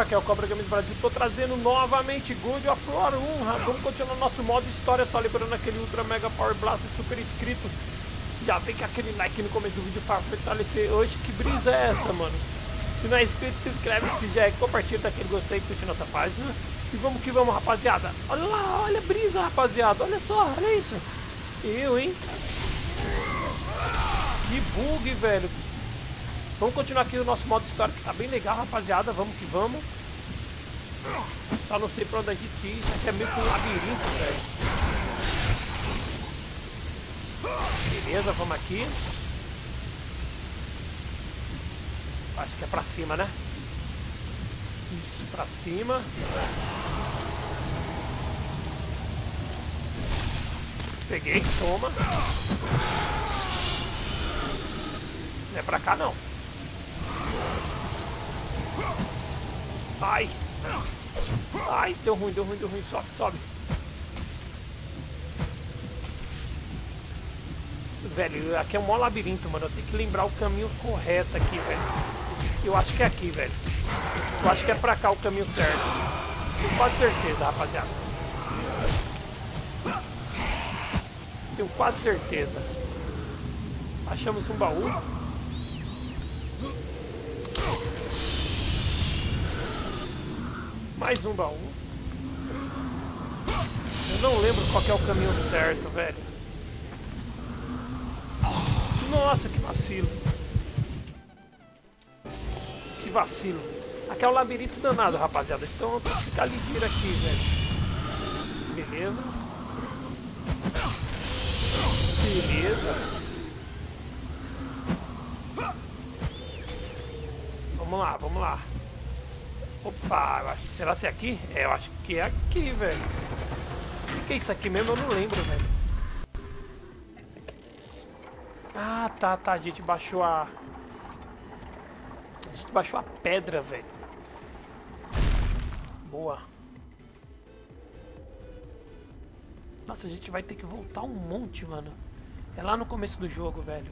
aqui é o Cobra Games Brasil. Tô trazendo novamente Good of War 1. Vamos continuar nosso modo história, só lembrando aquele Ultra Mega Power Blast super inscrito. Já vem com aquele like no começo do vídeo para fortalecer. Hoje, que brisa é essa, mano? Se não é inscrito, se inscreve. Se já é, compartilha daquele gostei, curte nossa página. E vamos que vamos, rapaziada. Olha lá, olha a brisa, rapaziada. Olha só, olha isso. Eu, hein? Que bug, velho. Vamos continuar aqui o nosso modo história que tá bem legal, rapaziada. Vamos que vamos. Só não sei pra onde a gente ir. Isso aqui é meio que um labirinto, velho. Beleza, vamos aqui. Acho que é pra cima, né? Isso, pra cima. Peguei, toma. Não é pra cá não. Ai! Ai, deu ruim, deu ruim, deu ruim. Sobe, sobe. Velho, aqui é um maior labirinto, mano. Eu tenho que lembrar o caminho correto aqui, velho. Eu acho que é aqui, velho. Eu acho que é pra cá o caminho certo. Tenho quase certeza, rapaziada. Tenho quase certeza. Achamos um baú. Mais um baú. Eu não lembro qual é o caminho certo, velho. Nossa, que vacilo. Que vacilo. Aqui é o um labirinto danado, rapaziada. Então eu tenho que ficar ligeiro aqui, velho. Beleza. Beleza. Vamos lá, vamos lá. Opa, será que é aqui? É, eu acho que é aqui, velho. O que é isso aqui mesmo? Eu não lembro, velho. Ah, tá, tá. A gente baixou a... A gente baixou a pedra, velho. Boa. Nossa, a gente vai ter que voltar um monte, mano. É lá no começo do jogo, velho.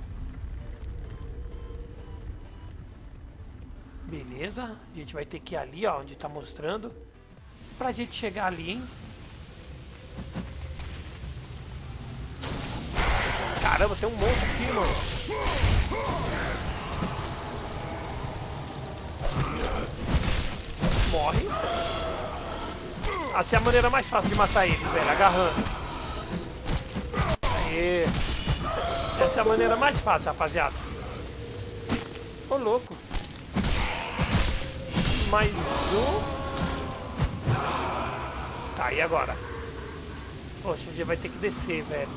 Beleza, a gente vai ter que ir ali, ó, onde tá mostrando. Pra gente chegar ali, hein? Caramba, tem um monte aqui, mano. Morre. Assim é a maneira mais fácil de matar ele, velho, agarrando. Aê. Essa é a maneira mais fácil, rapaziada. Ô, louco mais um. Tá, e agora? Poxa, a gente vai ter que descer, velho.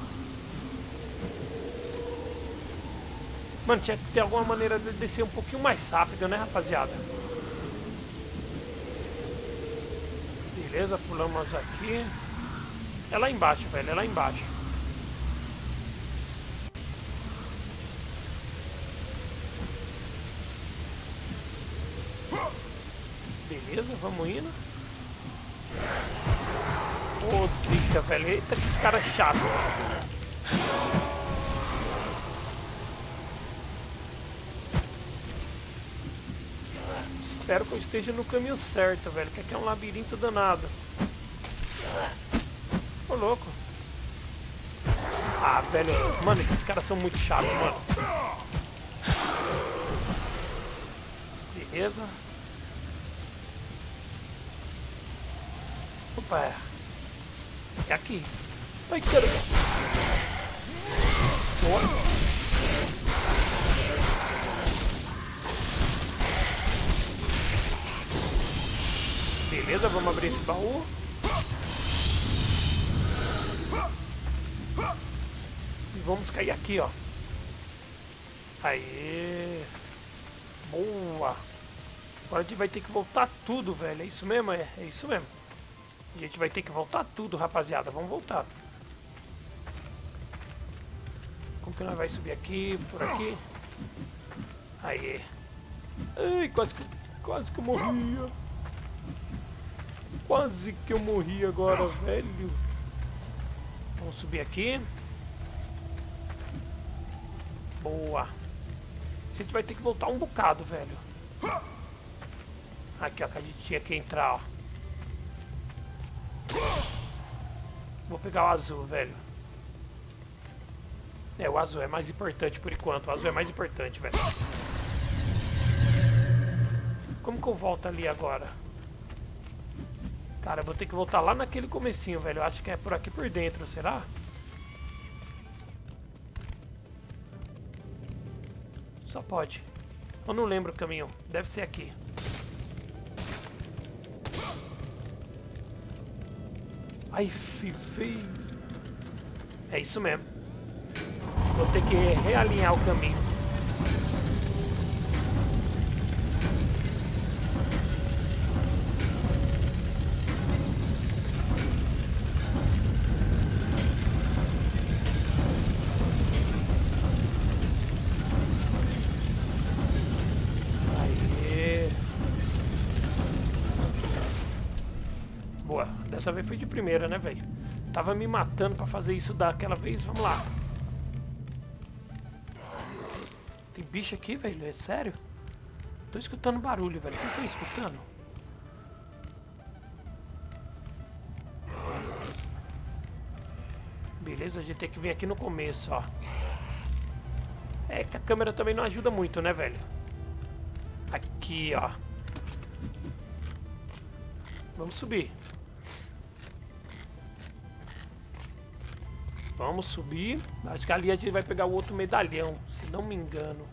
Mano, tinha que ter alguma maneira de descer um pouquinho mais rápido, né, rapaziada? Beleza, pulamos aqui. É lá embaixo, velho, é lá embaixo. Beleza, vamos indo. Ô, zica, velho. Eita, que cara chato. Espero que eu esteja no caminho certo, velho. Que aqui é um labirinto danado. Ô, louco. Ah, velho. Mano, esses caras são muito chatos, mano. Beleza. Opa, é. É aqui. Ai, caramba. Boa. Beleza, vamos abrir esse baú. E vamos cair aqui, ó. Aê. Boa. Agora a gente vai ter que voltar tudo, velho. É isso mesmo? É, é isso mesmo. A gente vai ter que voltar tudo, rapaziada. Vamos voltar. Como que nós vai subir aqui, por aqui? Aí. Ai, quase que, quase que eu morria. Quase que eu morri agora, velho. Vamos subir aqui. Boa. A gente vai ter que voltar um bocado, velho. Aqui, ó, que a gente tinha que entrar, ó. Vou pegar o azul, velho. É, o azul é mais importante por enquanto. O azul é mais importante, velho. Como que eu volto ali agora? Cara, eu vou ter que voltar lá naquele comecinho, velho. Eu acho que é por aqui por dentro, será? Só pode. Eu não lembro o caminho. Deve ser aqui. Ai, feio. É isso mesmo. Vou ter que realinhar o caminho. Dessa vez foi de primeira, né, velho? Tava me matando pra fazer isso daquela vez. Vamos lá. Tem bicho aqui, velho? É sério? Tô escutando barulho, velho. Vocês estão escutando? Beleza, a gente tem que vir aqui no começo, ó. É que a câmera também não ajuda muito, né, velho? Aqui, ó. Vamos subir. Vamos subir. Acho que ali a gente vai pegar o outro medalhão, se não me engano.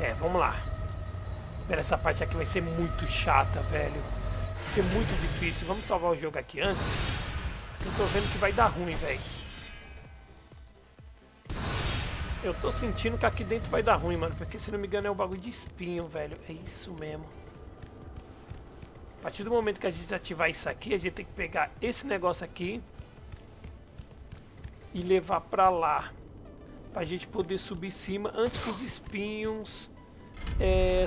É, vamos lá. Pera, essa parte aqui vai ser muito chata, velho. Vai ser muito difícil. Vamos salvar o jogo aqui antes. Eu tô vendo que vai dar ruim, velho. Eu tô sentindo que aqui dentro vai dar ruim, mano. Porque se não me engano é um bagulho de espinho, velho. É isso mesmo. A partir do momento que a gente ativar isso aqui, a gente tem que pegar esse negócio aqui e levar pra lá. Pra gente poder subir em cima antes que os espinhos é,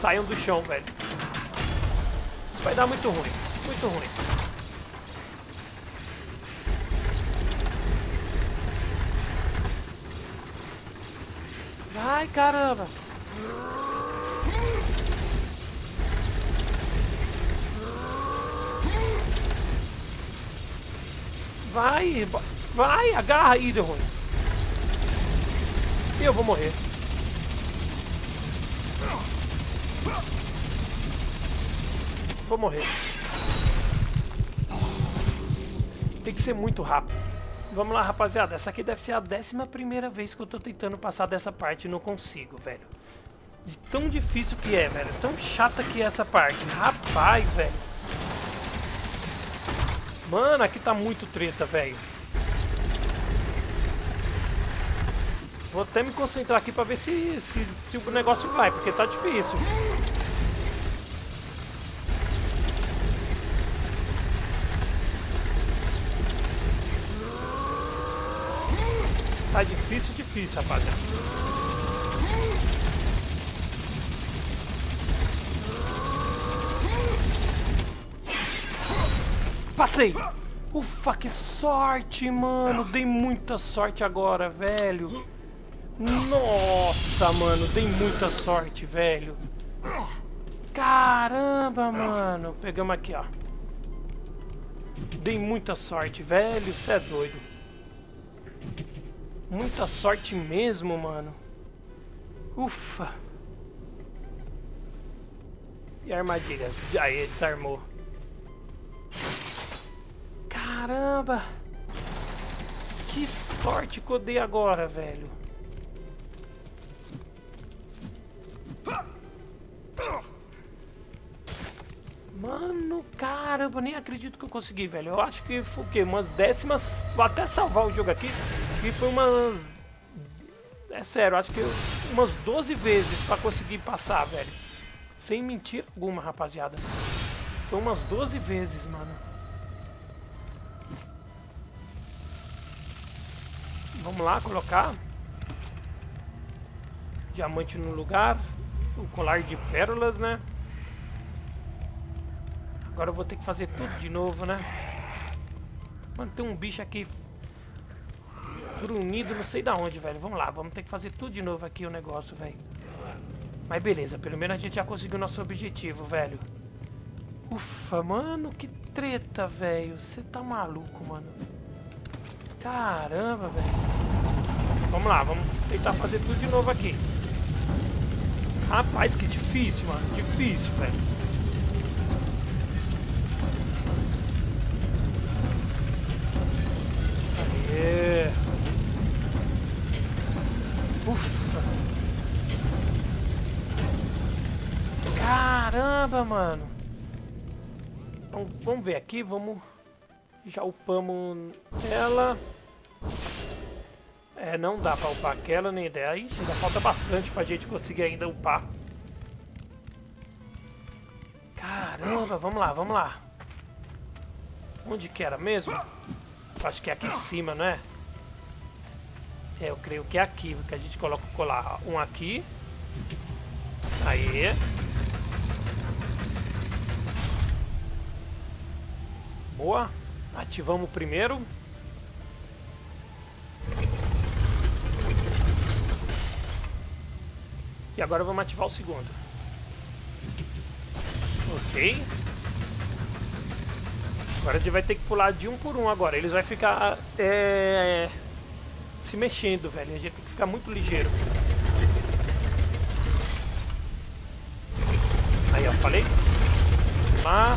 saiam do chão, velho. Isso vai dar muito ruim. Muito ruim. Ai, caramba! Vai, vai, agarra aí, ruim. Eu vou morrer. Vou morrer. Tem que ser muito rápido. Vamos lá, rapaziada. Essa aqui deve ser a décima primeira vez que eu tô tentando passar dessa parte e não consigo, velho. De tão difícil que é, velho. Tão chata que é essa parte. Rapaz, velho. Mano, aqui tá muito treta, velho. Vou até me concentrar aqui pra ver se, se, se o negócio vai, porque tá difícil. Tá difícil, rapaziada. Passei! Ufa, que sorte, mano. Dei muita sorte agora, velho. Nossa, mano. Dei muita sorte, velho. Caramba, mano. Pegamos aqui, ó. Dei muita sorte, velho. Você é doido. Muita sorte mesmo, mano. Ufa. E a armadilha? Aí, desarmou. Caramba. Que sorte que eu dei agora, velho. Mano, caramba, nem acredito que eu consegui, velho. Eu acho que foi o quê? Umas décimas. Vou até salvar o jogo aqui. E foi umas. É sério, acho que umas 12 vezes pra conseguir passar, velho. Sem mentira alguma, rapaziada. Foi umas 12 vezes, mano. Vamos lá, colocar. Diamante no lugar. O colar de pérolas, né? Agora eu vou ter que fazer tudo de novo, né? Mano, tem um bicho aqui grunhido, não sei da onde, velho. Vamos lá, vamos ter que fazer tudo de novo aqui o negócio, velho. Mas beleza, pelo menos a gente já conseguiu nosso objetivo, velho. Ufa, mano, que treta, velho. Você tá maluco, mano. Caramba, velho. Vamos lá, vamos tentar fazer tudo de novo aqui. Rapaz, que difícil, mano. Difícil, velho. Ufa. Caramba, mano. Então, vamos ver aqui, vamos... Já upamos ela. É, não dá pra upar aquela nem ideia. Ixi, ainda falta bastante pra gente conseguir ainda upar. Caramba, vamos lá, vamos lá. Onde que era mesmo? Acho que é aqui em cima, não é? É, eu creio que é aqui, que a gente coloca o colar. Um aqui. Aí. Boa. Ativamos o primeiro. E agora vamos ativar o segundo. Ok. Agora a gente vai ter que pular de um por um agora. Eles vão ficar é, se mexendo, velho. A gente tem que ficar muito ligeiro. Aí, ó, falei. Lá.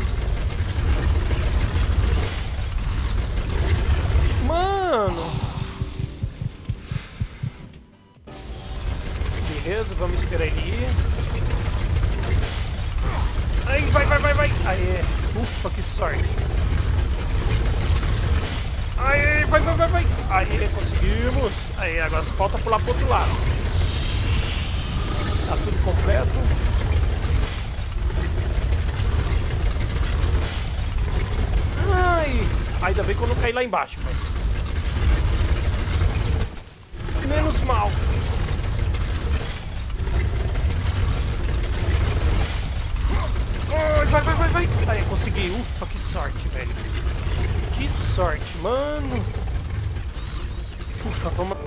Mano! Beleza, vamos esperar ele ir. Aí, vai, vai, vai, vai! Aê! Ufa, que sorte! Aê, vai, vai, vai, vai! Aê, conseguimos! Aê, agora falta pular pro outro lado. Tá tudo completo. Ai! Ainda bem que eu não caí lá embaixo, velho. Menos mal. Ai, vai, vai, vai, vai. Aí, consegui. Ufa, que sorte, velho. Que sorte, mano. Ufa, vamos...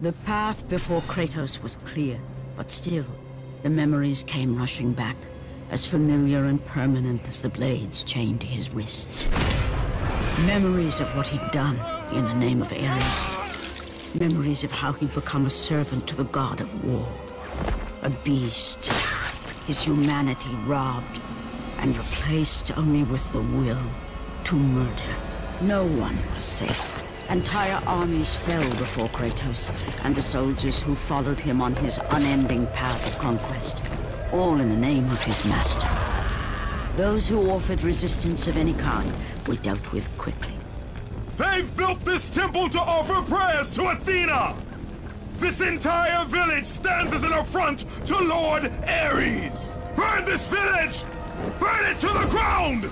The path before Kratos was clear, but still, the memories came rushing back, as familiar and permanent as the blades chained to his wrists. Memories of what he'd done in the name of Ares. Memories of how he'd become a servant to the god of war. A beast. His humanity robbed and replaced only with the will to murder. No one was safe. Entire armies fell before Kratos and the soldiers who followed him on his unending path of conquest. All in the name of his master. Those who offered resistance of any kind were dealt with quickly. They've built this temple to offer prayers to Athena! This entire village stands as an affront to Lord Ares! Burn this village! Burn it to the ground!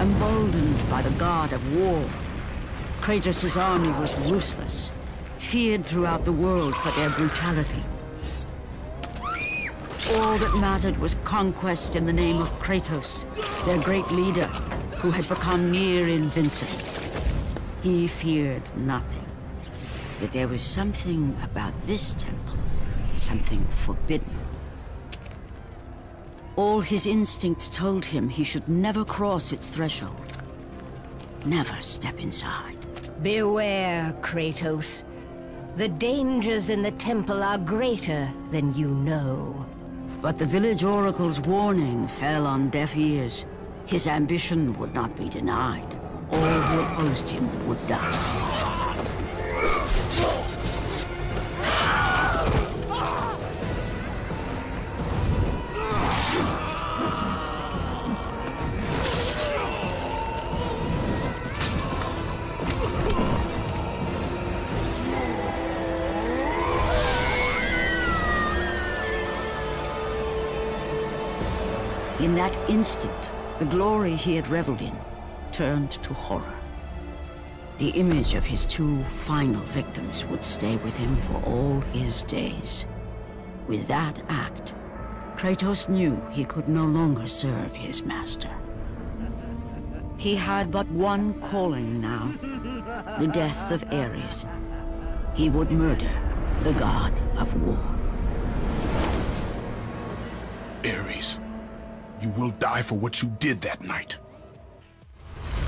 Emboldened by the god of war, Kratos' army was ruthless, feared throughout the world for their brutality. All that mattered was conquest in the name of Kratos, their great leader, who had become near invincible. He feared nothing. But there was something about this temple, something forbidden. All his instincts told him he should never cross its threshold. Never step inside. Beware, Kratos. The dangers in the temple are greater than you know. But the village oracle's warning fell on deaf ears. His ambition would not be denied. All who opposed him would die. That instant, the glory he had reveled in turned to horror. The image of his two final victims would stay with him for all his days. With that act, Kratos knew he could no longer serve his master. He had but one calling now, the death of Ares. He would murder the god of war. Ares, you will die for what you did that night.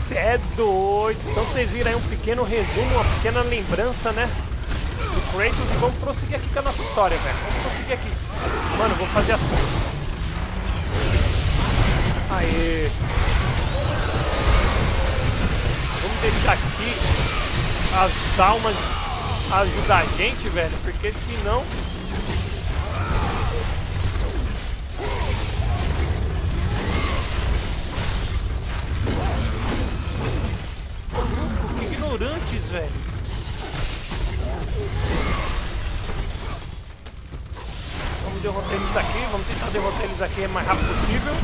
Cê é doido. Então vocês viram aí um pequeno resumo, uma pequena lembrança, né? Do Kratos. E vamos prosseguir aqui com a nossa história, velho. Vamos prosseguir aqui. Mano, vou fazer assim. Aê. Vamos deixar aqui as almas ajudar a gente, velho. Porque senão... ignorantes, velho. Vamos derrotar eles aqui. Vamos tentar derrotar eles aqui o mais rápido possível.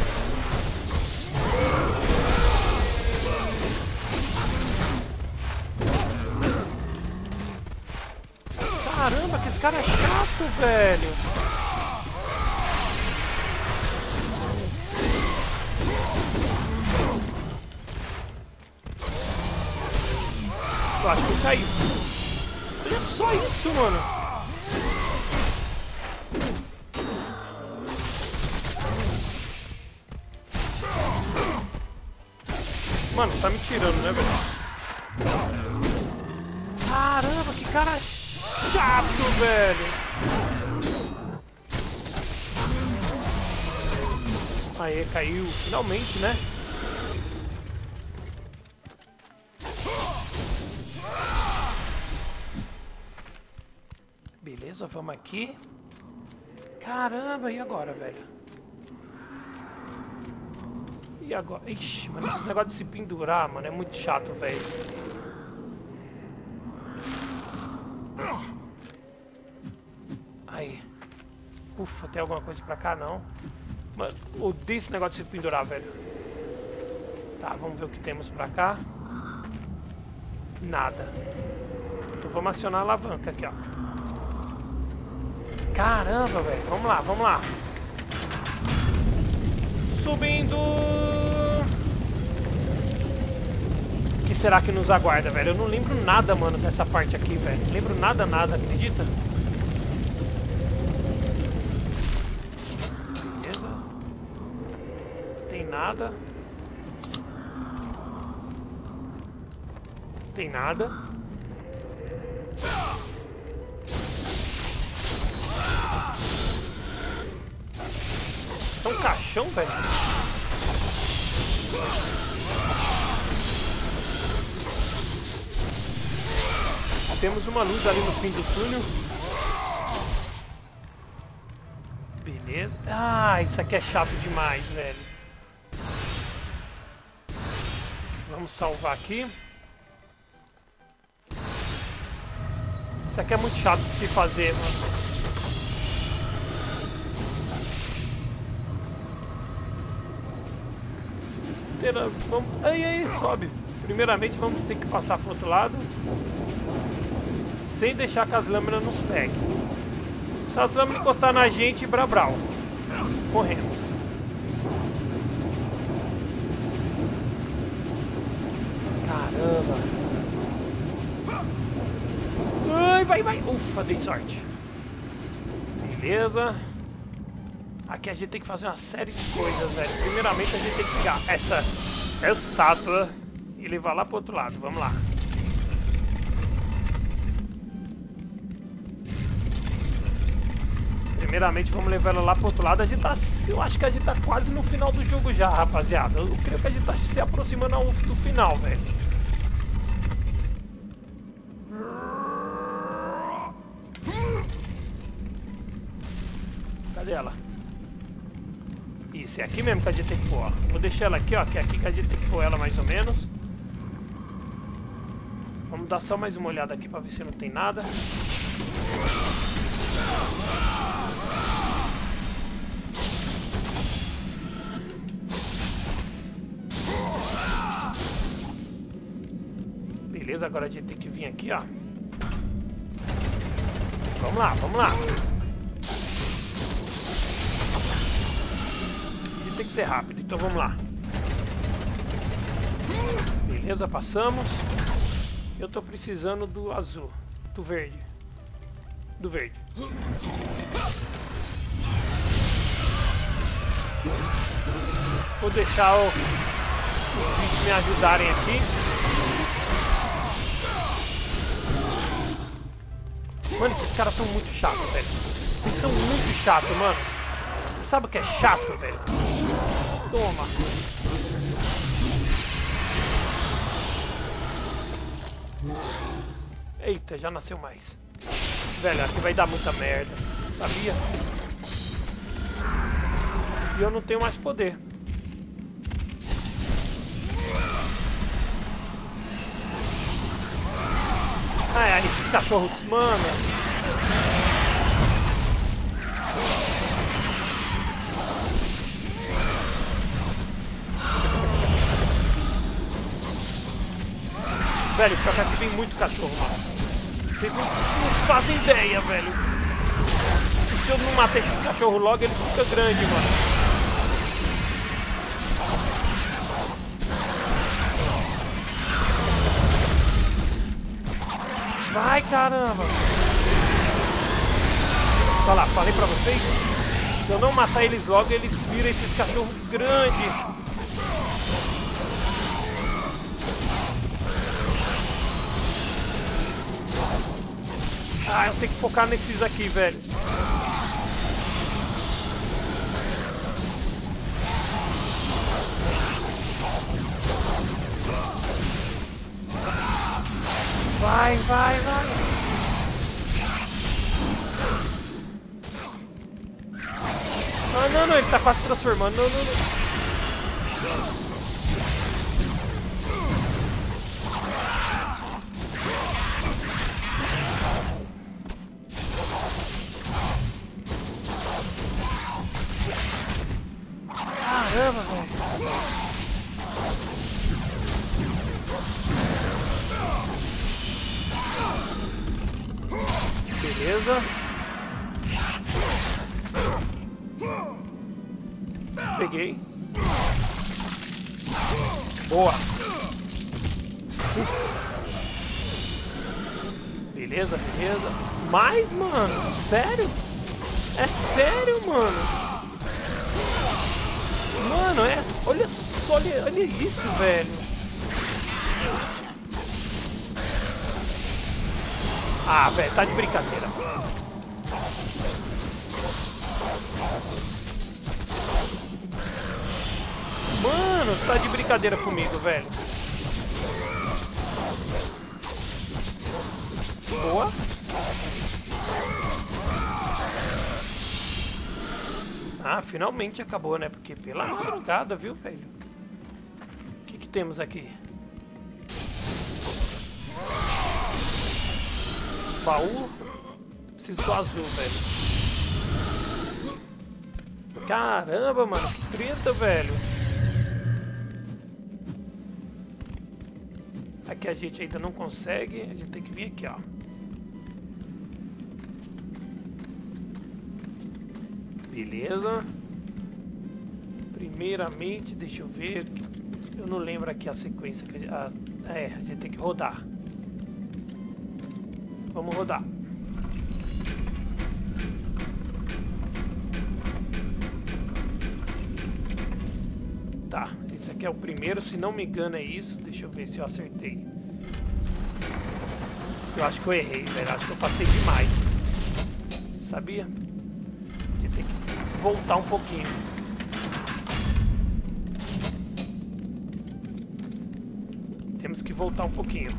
Caramba, que esse cara é chato, velho. Caiu. Olha só isso, mano. Mano, tá me tirando, né, velho? Caramba, que cara chato, velho. Aê, caiu. Finalmente, né? Beleza, vamos aqui. Caramba, e agora, velho? E agora? Ixi, mano, esse negócio de se pendurar, mano, é muito chato, velho. Aí. Ufa, tem alguma coisa pra cá? Não. Mano, odeio esse negócio de se pendurar, velho. Tá, vamos ver o que temos pra cá. Nada. Então vamos acionar a alavanca aqui, ó. Caramba, velho. Vamos lá, vamos lá. Subindo. O que será que nos aguarda, velho? Eu não lembro nada, mano, dessa parte aqui, velho. Não lembro nada, nada, acredita? Beleza. Tem nada. Tem nada. Um caixão, velho. Temos uma luz ali no fim do túnel. Beleza. Ah, isso aqui é chato demais, velho. Vamos salvar aqui. Isso aqui é muito chato de se fazer, mano. Inteira, vamos... Aí, aí, sobe. Primeiramente vamos ter que passar pro outro lado. Sem deixar que as lâminas nos peguem. Se as lâminas encostar na gente, brabral. Correndo. Caramba. Ai, vai, vai. Ufa, dei sorte. Beleza. Aqui a gente tem que fazer uma série de coisas, velho. Primeiramente a gente tem que pegar essa estátua e levar lá pro outro lado. Vamos lá. Primeiramente vamos levar ela lá pro outro lado. A gente tá. Eu acho que a gente tá quase no final do jogo já, rapaziada. Eu creio que a gente tá se aproximando do final, velho. É aqui mesmo que a gente tem que pôr. Vou deixar ela aqui, ó, que é aqui que a gente tem que pôr ela mais ou menos. Vamos dar só mais uma olhada aqui pra ver se não tem nada. Beleza, agora a gente tem que vir aqui, ó. Vamos lá, vamos lá. Tem que ser rápido. Então vamos lá. Beleza, passamos. Eu tô precisando do azul. Do verde. Do verde. Vou deixar o, os bichos me ajudarem aqui. Mano, esses caras são muito chatos, velho. Eles são muito chatos, mano. Você sabe o que é chato, velho? Toma. Eita, já nasceu mais. Velho, aqui vai dar muita merda. Sabia? E eu não tenho mais poder. Ai, ai, esses cachorros, mano. Velho, pra cá vem muito cachorro, mano. Vocês não, não fazem ideia, velho. Se eu não matar esses cachorros logo, ele fica grande, mano. Vai, caramba! Olha lá, falei pra vocês. Se eu não matar eles logo, eles viram esses cachorros grandes. Ah, eu tenho que focar nesses aqui, velho. Vai, vai, vai. Ah, não, não, ele tá quase transformando. Não, não, não. Peguei. Boa. Beleza, beleza. Mais, mano? Sério? É sério, mano? Mano, é. Olha só, olha, olha isso, velho. Ah, velho, tá de brincadeira. Mano, tá de brincadeira comigo, velho. Boa. Ah, finalmente acabou, né? Porque pela madrugada, viu, velho? O que, que temos aqui? Baú. Preciso do azul, velho. Caramba, mano. Que treta, velho. Aqui a gente ainda não consegue. A gente tem que vir aqui, ó. Beleza. Primeiramente, deixa eu ver. Eu não lembro aqui a sequência. Que a, é, a gente tem que rodar. Vamos rodar. Tá, esse aqui é o primeiro, se não me engano é isso. Deixa eu ver se eu acertei. Eu acho que eu errei, velho. Acho que eu passei demais. Sabia? voltar um pouquinho. Temos que voltar um pouquinho.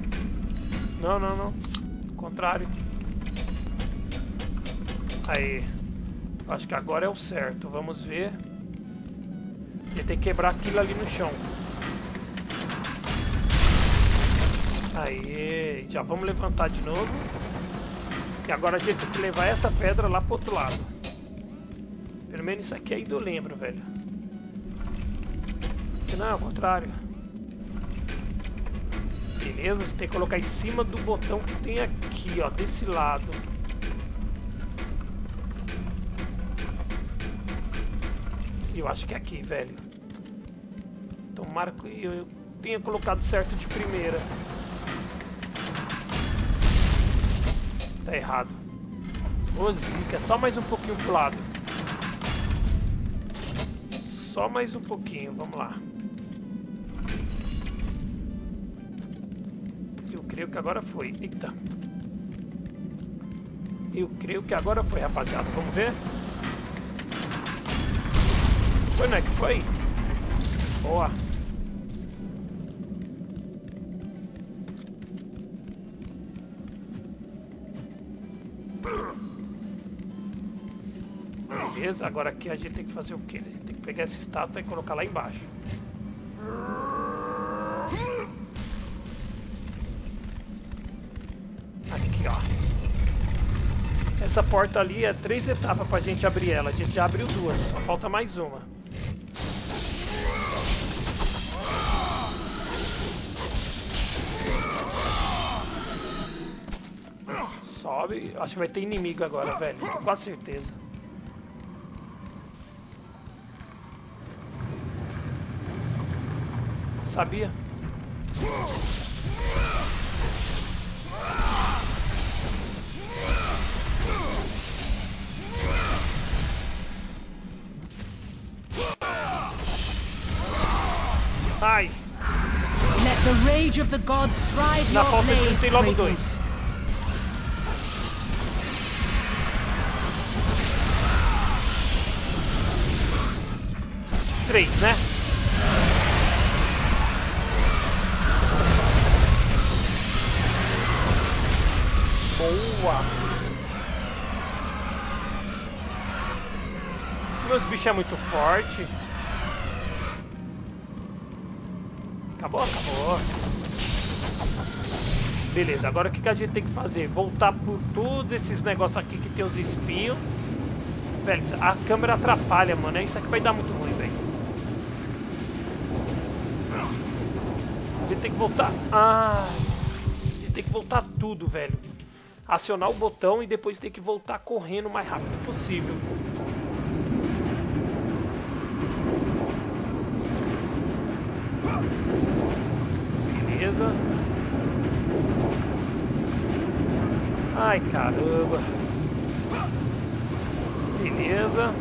Não, não, não. Contrário. Aí. Acho que agora é o certo. Vamos ver. Tem que quebrar aquilo ali no chão. Aí. Já vamos levantar de novo. E agora a gente tem que levar essa pedra lá pro outro lado. Pelo menos isso aqui ainda eu lembro, velho. Não, ao contrário. Beleza, tem que colocar em cima do botão que tem aqui, ó, desse lado. Eu acho que é aqui, velho. Tomara que eu tenha colocado certo de primeira. Tá errado. Ô só mais um pouquinho pro lado. Só mais um pouquinho, vamos lá. Creio que agora foi. Eita. Eu creio que agora foi, rapaziada. Vamos ver? Foi, não é que foi? Boa. Beleza, agora aqui a gente tem que fazer o quê? Tem que pegar essa estátua e colocar lá embaixo. Essa porta ali é três etapas pra gente abrir ela. A gente já abriu duas, só falta mais uma. Sobe. Acho que vai ter inimigo agora, velho. Com quase certeza. Sabia? Na falta tem logo dois. Três, né? Boa! Meus bichos é muito forte. Acabou, acabou. Beleza, agora o que, que a gente tem que fazer? Voltar por todos esses negócios aqui que tem os espinhos. Velho, a câmera atrapalha, mano. Isso aqui vai dar muito ruim, velho. A gente tem que voltar. Ah, a gente tem que voltar tudo, velho. Acionar o botão e depois tem que voltar correndo o mais rápido possível. Beleza. Ai, caramba. Beleza.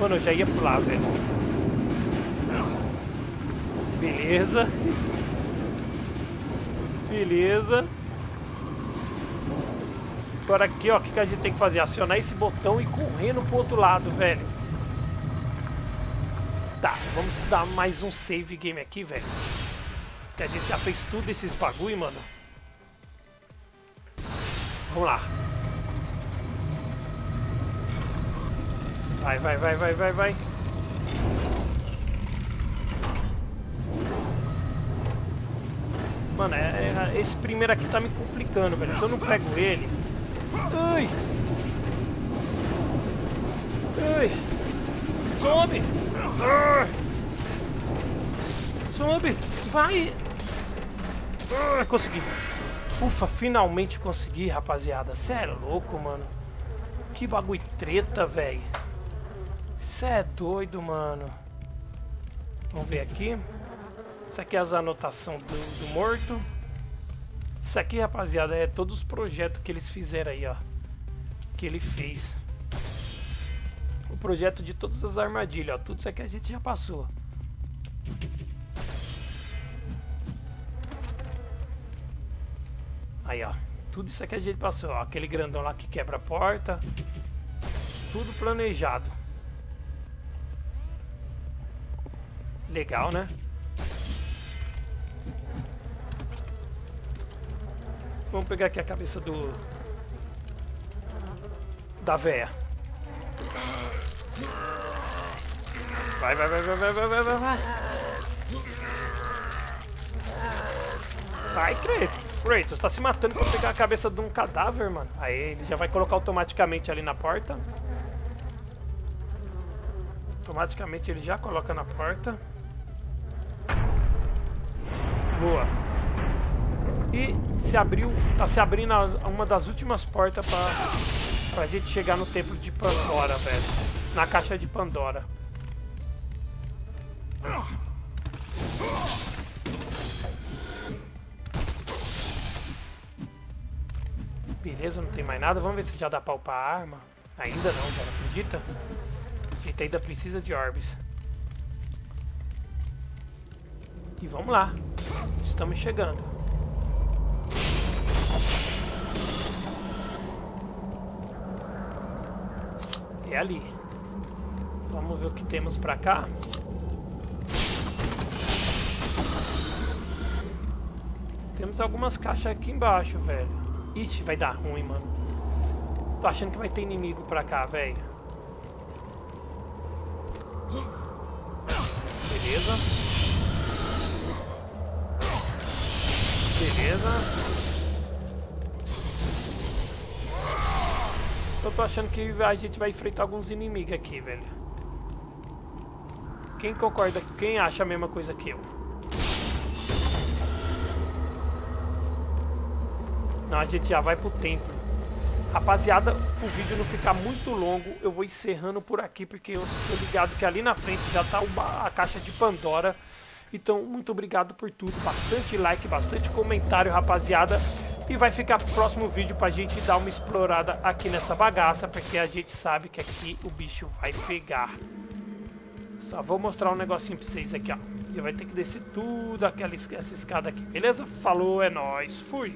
Mano, eu já ia pular, velho. Beleza. Beleza. Agora aqui, ó, o que, que a gente tem que fazer? Acionar esse botão e correndo pro outro lado, velho. Tá, vamos dar mais um save game aqui, velho. Que a gente já fez tudo esses bagulho, mano. Vamos lá. Vai, vai, vai, vai, vai, vai. Mano, é, é- esse primeiro aqui tá me complicando, velho. Se eu não pego ele... Ai! Ai! Sobe! Ah! Sobe! Vai! Ah, consegui! Ufa, finalmente consegui, rapaziada. Cê é louco, mano. Que bagulho treta, velho. Cê é doido, mano. Vamos ver aqui. Isso aqui é as anotações do, do morto. Isso aqui, rapaziada, é todos os projetos que eles fizeram aí, ó. Que ele fez. O projeto de todas as armadilhas, ó. Tudo isso aqui a gente já passou. Aí, ó. Tudo isso aqui a gente passou. Ó. Aquele grandão lá que quebra a porta. Tudo planejado. Legal, né? Vamos pegar aqui a cabeça do... Da véia. Vai, vai, vai, vai, vai, vai, vai, vai. Vai, Creto. Kratos. Tá se matando pra pegar a cabeça de um cadáver, mano. Aí ele já vai colocar automaticamente ali na porta. Automaticamente ele já coloca na porta. Boa. E se abriu, tá se abrindo uma das últimas portas pra, pra gente chegar no templo de Pandora, velho. na caixa de Pandora. Beleza, não tem mais nada. Vamos ver se já dá pra upar a arma. Ainda não, cara. Acredita? A gente ainda precisa de orbes. E vamos lá. Estamos chegando. É ali. Vamos ver o que temos pra cá. Temos algumas caixas aqui embaixo, velho. Ixi, vai dar ruim, mano. Tô achando que vai ter inimigo pra cá, velho. Beleza. Beleza. Eu tô achando que a gente vai enfrentar alguns inimigos aqui, velho. Quem concorda, quem acha a mesma coisa que eu? Não, a gente já vai pro templo. Rapaziada, o vídeo não ficar muito longo, eu vou encerrando por aqui, porque eu tô ligado que ali na frente já tá a caixa de Pandora. Então, muito obrigado por tudo. Bastante like, bastante comentário, rapaziada. E vai ficar pro próximo vídeo pra gente dar uma explorada aqui nessa bagaça, porque a gente sabe que aqui o bicho vai pegar. Só vou mostrar um negocinho pra vocês aqui, ó. E vai ter que descer tudo aquela essa escada aqui, beleza? Falou, é nóis, fui!